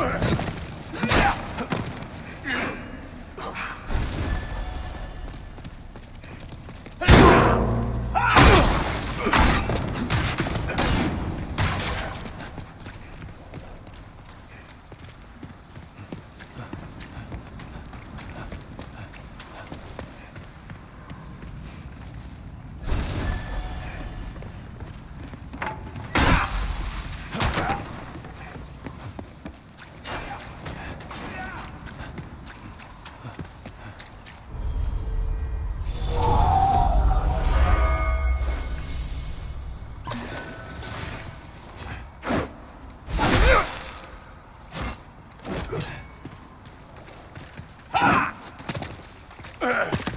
Ugh! Ah!